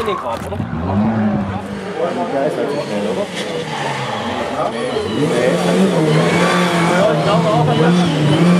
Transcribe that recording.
in den Korb, oder? Der ist halt so schnell, oder? Ja, ich glaube auch.